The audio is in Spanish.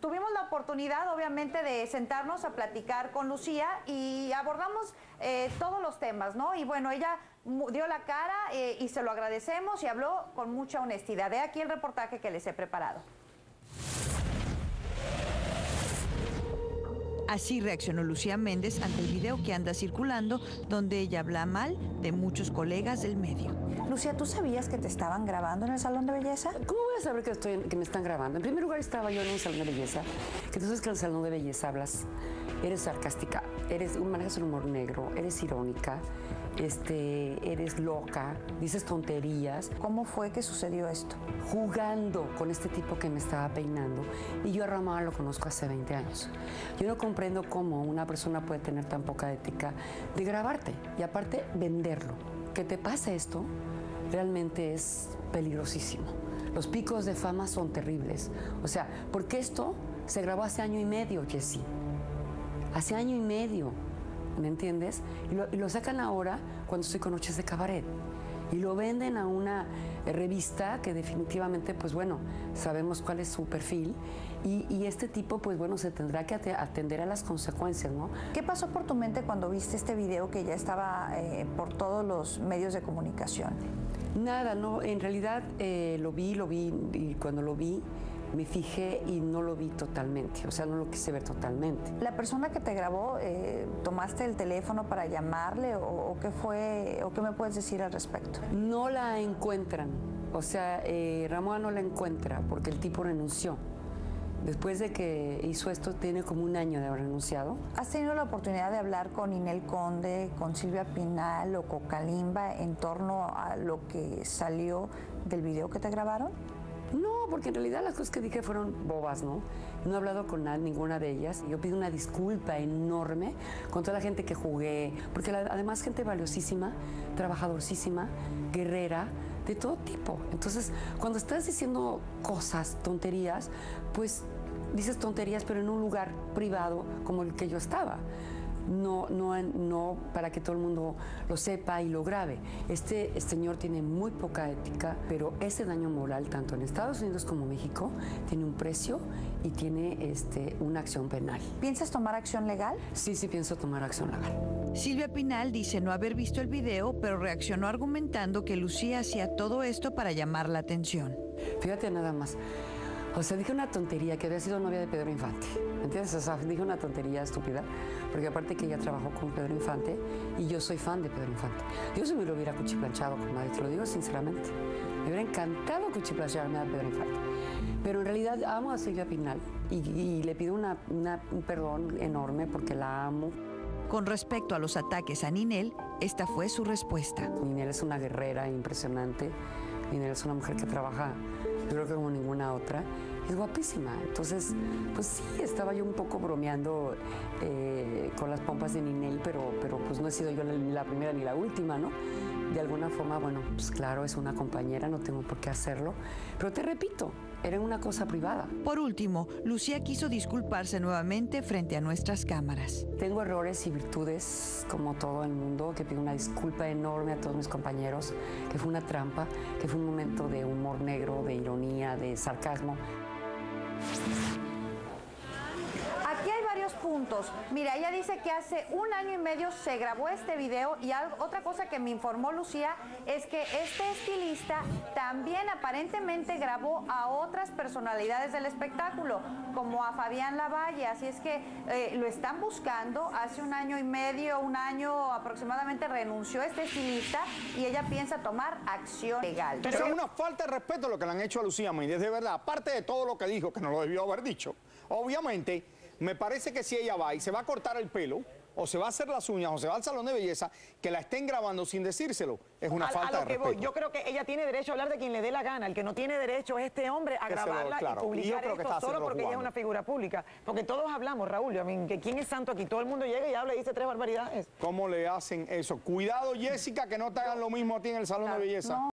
tuvimos la oportunidad, obviamente, de sentarnos a platicar con Lucía y abordamos eh, todos los temas, ¿no? Y bueno, ella dio la cara eh, y se lo agradecemos y habló con mucha honestidad. De aquí el reportaje que les he preparado. Así reaccionó Lucía Méndez ante el video que anda circulando donde ella habla mal de muchos colegas del medio. Lucía, ¿tú sabías que te estaban grabando en el salón de belleza? ¿Cómo voy a saber que, estoy, que me están grabando? En primer lugar estaba yo en un salón de belleza, que tú sabes que en el salón de belleza hablas, eres sarcástica, eres, manejas un humor negro, eres irónica, este, eres loca, dices tonterías. ¿Cómo fue que sucedió esto? Jugando con este tipo que me estaba peinando. Y yo a Ramón lo conozco hace 20 años. Yo no comprendo cómo una persona puede tener tan poca ética de grabarte y aparte venderlo. Que te pase esto realmente es peligrosísimo. Los picos de fama son terribles. O sea, porque esto se grabó hace año y medio, Jessie. Hace año y medio. ¿me entiendes? Y lo, sacan ahora cuando estoy con Noches de Cabaret. Y lo venden a una revista que definitivamente, pues bueno, sabemos cuál es su perfil. Y, este tipo, pues bueno, se tendrá que atender a las consecuencias, ¿no? ¿Qué pasó por tu mente cuando viste este video que ya estaba eh, por todos los medios de comunicación? Nada, no, en realidad eh, lo vi, lo vi, y cuando lo vi, me fijé y no lo vi totalmente, o sea, no lo quise ver totalmente. ¿La persona que te grabó, eh, tomaste el teléfono para llamarle o, qué fue, o qué me puedes decir al respecto? No la encuentran, o sea, eh, Ramón no la encuentra porque el tipo renunció. Después de que hizo esto, tiene como un año de haber renunciado. ¿Has tenido la oportunidad de hablar con Inel Conde, con Silvia Pinal o con Kalimba en torno a lo que salió del video que te grabaron? No, porque en realidad las cosas que dije fueron bobas, ¿no? No he hablado con ninguna de ellas. Yo pido una disculpa enorme con toda la gente que jugué, porque además gente valiosísima, trabajadorcísima, guerrera, de todo tipo. Entonces, cuando estás diciendo cosas, tonterías, pues dices tonterías, pero en un lugar privado como el que yo estaba no, no, no para que todo el mundo lo sepa y lo grabe. Este, señor tiene muy poca ética, pero ese daño moral, tanto en Estados Unidos como México, tiene un precio y tiene este, una acción penal. ¿Piensas tomar acción legal? Sí, sí, pienso tomar acción legal. Silvia Pinal dice no haber visto el video, pero reaccionó argumentando que Lucía hacía todo esto para llamar la atención. Fíjate nada más. O sea, dije una tontería que había sido novia de Pedro Infante. ¿Entiendes? O sea, dije una tontería estúpida, porque aparte que ella trabajó con Pedro Infante y yo soy fan de Pedro Infante. Yo si me lo hubiera cuchiplanchado, madre, te lo digo sinceramente. Me hubiera encantado cuchiplancharme a Pedro Infante. Pero en realidad amo a Silvia Pinal y, le pido un perdón enorme porque la amo. Con respecto a los ataques a Ninel, esta fue su respuesta. Ninel es una guerrera impresionante. Ninel es una mujer que trabaja yo creo que como ninguna otra. Es guapísima. Entonces, pues sí, estaba yo un poco bromeando eh, con las pompas de Ninel, pero, pero pues no he sido yo ni la primera ni la última, ¿no? De alguna forma, bueno, pues claro, es una compañera, no tengo por qué hacerlo. Pero te repito, era una cosa privada. Por último, Lucía quiso disculparse nuevamente frente a nuestras cámaras. Tengo errores y virtudes, como todo el mundo, que pido una disculpa enorme a todos mis compañeros, que fue una trampa, que fue un momento de humor negro, de ironía, de sarcasmo. Puntos. Mira, ella dice que hace un año y medio se grabó este video y otra cosa que me informó Lucía es que este estilista también aparentemente grabó a otras personalidades del espectáculo, como a Fabián Lavalle. Así es que eh, lo están buscando. Hace un año y medio, un año aproximadamente renunció este estilista y ella piensa tomar acción legal. Pero es una falta de respeto lo que le han hecho a Lucía Méndez, de verdad. Aparte de todo lo que dijo, que no lo debió haber dicho. Obviamente me parece que si ella va y se va a cortar el pelo, o se va a hacer las uñas, o se va al salón de belleza, que la estén grabando sin decírselo, es una falta de respeto. Yo creo que ella tiene derecho a hablar de quien le dé la gana. El que no tiene derecho es este hombre a grabarla y publicar esto solo porque ella es una figura pública. Porque todos hablamos, Raúl, que quién es santo aquí. Todo el mundo llega y habla y dice tres barbaridades. ¿Cómo le hacen eso? Cuidado, Jessica, que no te hagan lo mismo a ti en el salón de belleza.